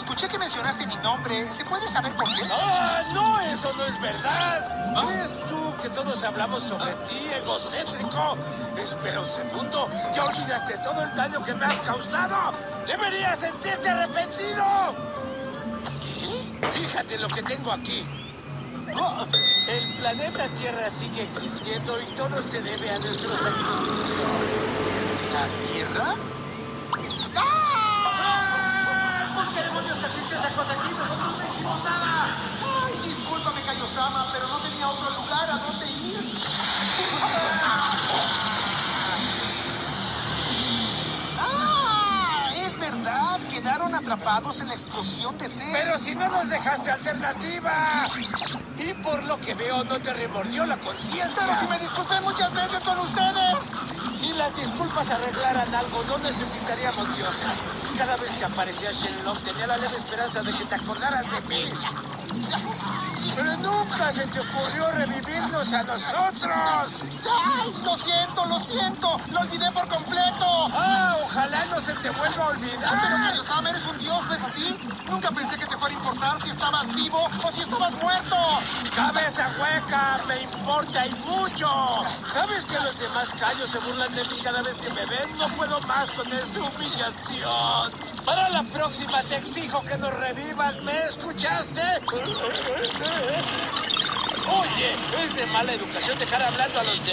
escuché que mencionaste mi nombre. ¿Se puede saber por qué? ¡Ah, no! Eso no es verdad. ¿Ves tú que todos hablamos sobre ti, egocéntrico? Espera un segundo. ¿Ya olvidaste todo el daño que me has causado? ¡Deberías sentirte arrepentido! Fíjate lo que tengo aquí. Oh, el planeta Tierra sigue existiendo y todo se debe a nuestro sacrificio. Pero no tenía otro lugar a donde ir. ¡Ah! Es verdad, quedaron atrapados en la explosión de C. Pero si no nos dejaste alternativa. Y por lo que veo no te remordió la conciencia. Pero si me disculpé muchas veces con ustedes. Si las disculpas arreglaran algo, no necesitaríamos dioses. Cada vez que aparecía Shenlong tenía la leve esperanza de que te acordaras de mí. Pero nunca se te ocurrió revivirnos a nosotros. ¡Ay! Lo siento, lo siento. Lo olvidé por completo. Ah, ojalá no se te vuelva a Pero eres un dios, ¿no es así? Nunca pensé que te fuera a importar si estabas vivo o si estabas muerto. Cabeza hueca, me importa y mucho. ¿Sabes que los demás callos se burlan de mí cada vez que me ven? No puedo más con esta humillación. Para la próxima te exijo que nos revivas, ¿me escuchaste? Oye, es de mala educación dejar hablando a los demás.